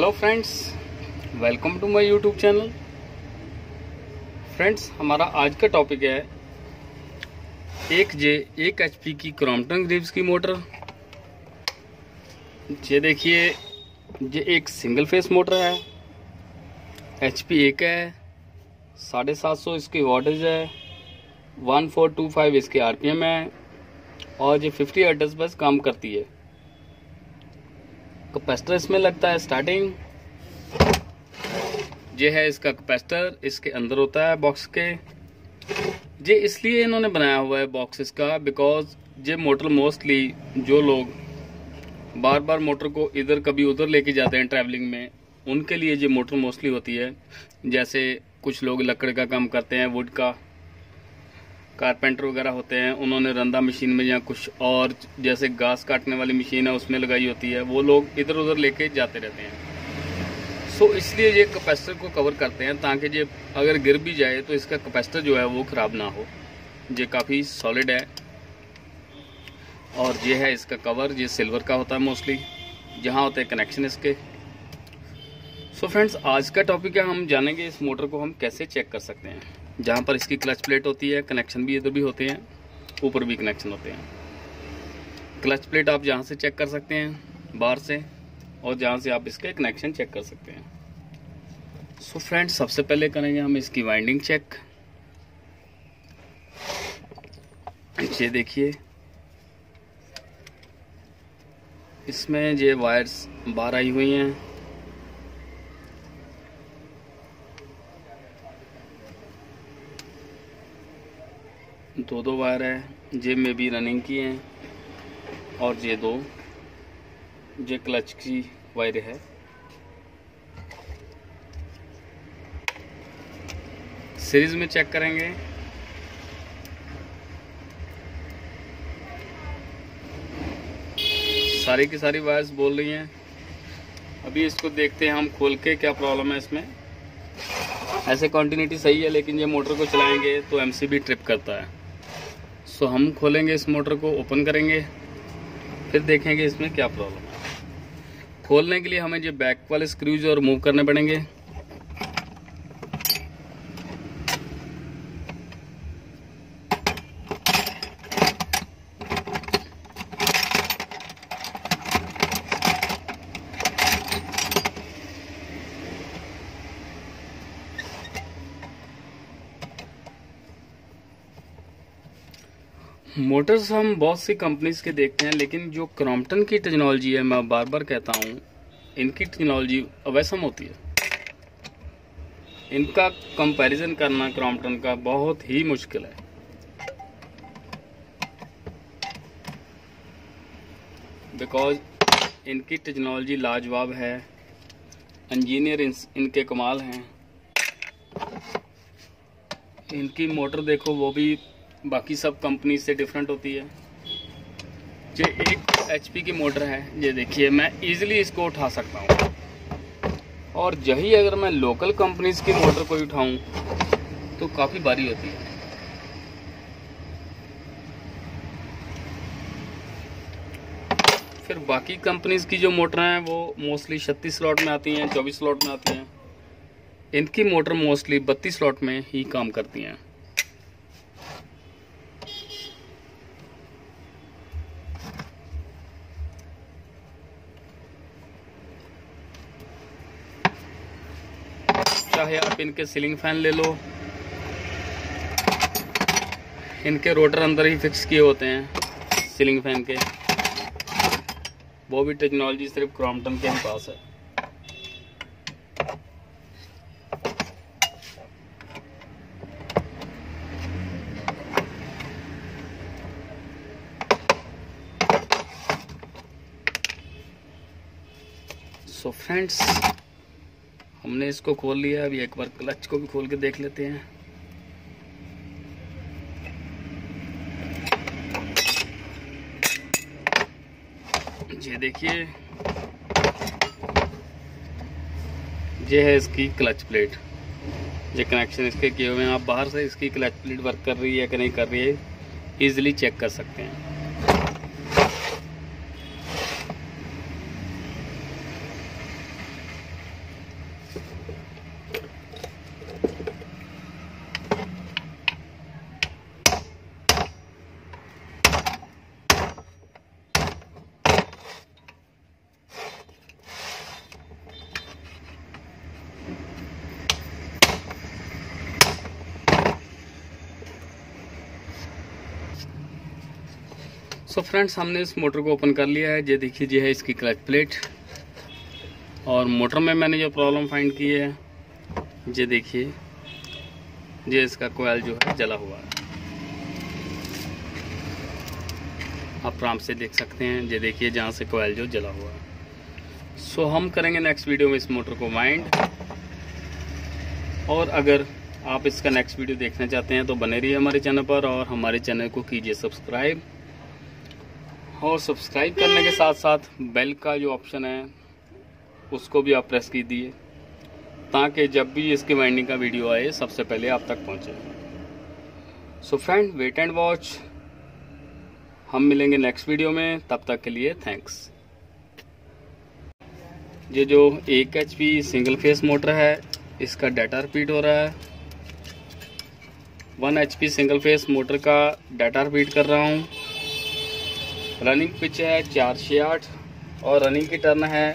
Hello friends welcome to my YouTube channel friends हमारा आज का टॉपिक है एक जे, एक एचपी की क्रॉम्पटन ग्रीव्स की मोटर ये देखिए ये एक सिंगल फेस मोटर है. एच पी एक है. साढ़े सात सौ इसकी वॉटेज है. वन फोर टू फाइव इसके आरपीएम है. और ये फिफ्टी हर्ट्ज बस काम करती है. कैपेसिटर इसमें लगता है स्टार्टिंग ये है इसका कैपेसिटर, इसके अंदर होता है बॉक्स के। ये इसलिए इन्होंने बनाया हुआ है बॉक्स इसका बिकॉज़ ये मोटर मोस्टली जो लोग बार बार मोटर को इधर कभी उधर लेके जाते हैं ट्रैवलिंग में, उनके लिए ये मोटर मोस्टली होती है। जैसे कुछ लोग लकड़ का काम करते हैं वुड का। कारपेंटर वगैरह होते हैं उन्होंने रंदा मशीन में या कुछ और जैसे घास काटने वाली मशीन है उसमें लगाई होती है वो लोग इधर उधर लेके जाते रहते हैं। सो so, इसलिए ये कैपेसिटर को कवर करते हैं ताकि ये अगर गिर भी जाए तो इसका कैपेसिटर जो है वो ख़राब ना हो। ये काफ़ी सॉलिड है। और ये है इसका कवर ये सिल्वर का होता है मोस्टली जहाँ होते हैं कनेक्शन इसके। सो so फ्रेंड्स आज का टॉपिक है, हम जानेंगे इस मोटर को हम कैसे चेक कर सकते हैं। जहाँ पर इसकी क्लच प्लेट होती है कनेक्शन भी इधर भी होते हैं, ऊपर भी कनेक्शन होते हैं। क्लच प्लेट आप जहाँ से चेक कर सकते हैं, बाहर से, और जहाँ से आप इसके कनेक्शन चेक कर सकते हैं। सो so फ्रेंड्स सबसे पहले करेंगे हम इसकी वाइंडिंग चेक ये देखिए। इसमें ये वायर्स बाहर आई हुई हैं। दो दो वायर है, जेब में भी रनिंग की हैं, और ये दो, ये क्लच की वायर है। सीरीज़ में चेक करेंगे। सारी की सारी वायर्स बोल रही हैं। अभी इसको देखते हैं हम खोल के क्या प्रॉब्लम है इसमें। ऐसे कंटिन्यूटी सही है, लेकिन ये मोटर को चलाएँगे तो एमसीबी ट्रिप करता है। सो हम खोलेंगे इस मोटर को, ओपन करेंगे, फिर देखेंगे इसमें क्या प्रॉब्लम है। खोलने के लिए हमें जो बैक वाले स्क्रूज और मूव करने पड़ेंगे। मोटर्स हम बहुत सी कंपनीज़ के देखते हैं, लेकिन जो क्रॉम्पटन की टेक्नोलॉजी है, मैं बार बार कहता हूँ, इनकी टेक्नोलॉजी अवैसम होती है। इनका कंपैरिजन करना क्रॉम्पटन का बहुत ही मुश्किल है। बिकॉज़ इनकी टेक्नोलॉजी लाजवाब है इंजीनियर इनके कमाल हैं। इनकी मोटर देखो, वो भी बाकी सब कंपनी से डिफरेंट होती है। ये एक एचपी की मोटर है, ये देखिए, मैं इजीली इसको उठा सकता हूँ। और यही अगर मैं लोकल कंपनीज़ की मोटर को उठाऊँ तो काफ़ी भारी होती है। फिर बाकी कंपनीज़ की जो मोटर हैं, वो मोस्टली छत्तीस स्लॉट में आती हैं, चौबीस स्लॉट में आती हैं। इनकी मोटर मोस्टली बत्तीस स्लॉट में ही काम करती हैं। चाहे आप इनके सीलिंग फ़ैन ले लो। इनके रोटर अंदर ही फिक्स किए होते हैं सीलिंग फ़ैन के। वो भी टेक्नोलॉजी सिर्फ़ क्रॉम्पटन के ही पास है। सो so फ्रेंड्स हमने इसको खोल लिया अभी एक बार क्लच को भी खोल के देख लेते हैं। ये देखिए। ये है इसकी क्लच प्लेट। ये कनेक्शन इसके किए हुए हैं। आप बाहर से इसकी क्लच प्लेट वर्क कर रही है कि नहीं कर रही है इजीली चेक कर सकते हैं। सो so फ्रेंड्स हमने इस मोटर को ओपन कर लिया है। ये देखिए जी है इसकी क्लच प्लेट और मोटर में मैंने जो प्रॉब्लम फाइंड की है, ये देखिए, ये इसका कोयल जो है जला हुआ है। आप आराम से देख सकते हैं, ये देखिए जहाँ से कोयल जो जला हुआ है। सो हम करेंगे नेक्स्ट वीडियो में इस मोटर को वाइंड और अगर आप इसका नेक्स्ट वीडियो देखना चाहते हैं तो बने रहिए हमारे चैनल पर और हमारे चैनल को कीजिए सब्सक्राइब और सब्सक्राइब करने के साथ साथ बेल का जो ऑप्शन है उसको भी आप प्रेस कीजिए, ताकि जब भी इसकी वाइंडिंग का वीडियो आए, सबसे पहले आप तक पहुँचे। So friend wait and watch हम मिलेंगे नेक्स्ट वीडियो में, तब तक के लिए थैंक्स ये जो एक एच सिंगल फेस मोटर है, इसका डाटा रिपीट हो रहा है। One H single phase motor का डाटा रिपीट कर रहा हूँ। रनिंग पिच है चार छः आठ, और रनिंग की टर्न है